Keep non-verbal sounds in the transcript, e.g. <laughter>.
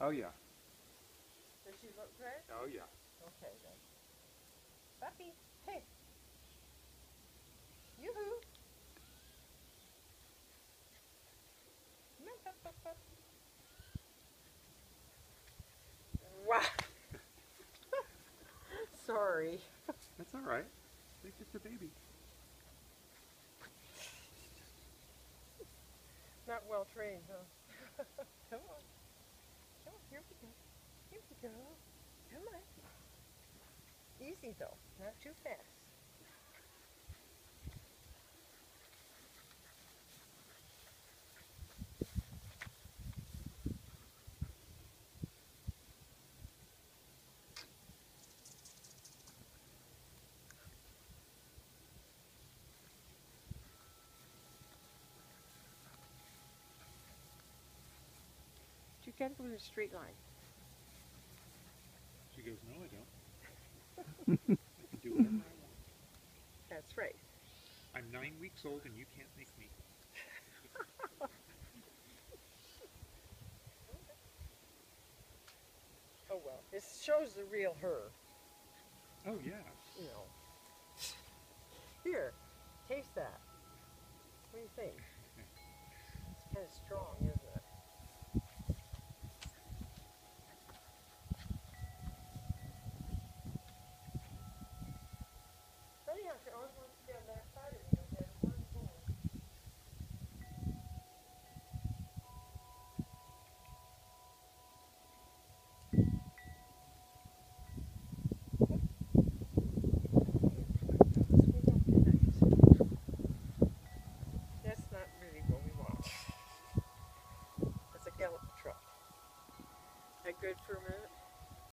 Oh yeah. Does she look good? Oh yeah. Okay then. Buffy, hey. Yoo-hoo. Wow. <laughs> Sorry. That's all right. They're just a baby. Not well trained, huh? <laughs> Come on, here we go. Here we go. Come on. Easy though, not too fast. You gotta go a straight line. She goes, no, I don't. <laughs> I can do whatever I want. That's right. I'm nine weeks old and you can't make me. <laughs> Oh well, it shows the real her, Oh yeah. you know. Here, taste that. What do you think? <laughs> It's kind of strong, isn't that good for a minute?